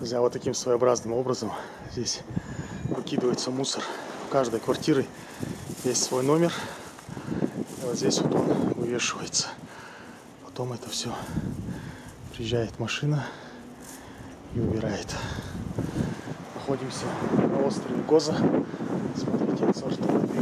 Друзья, вот таким своеобразным образом здесь выкидывается мусор. У каждой квартиры есть свой номер. И вот здесь вот он вывешивается. Потом это все приезжает машина и убирает. Находимся на острове Гоза. Смотрите, сорта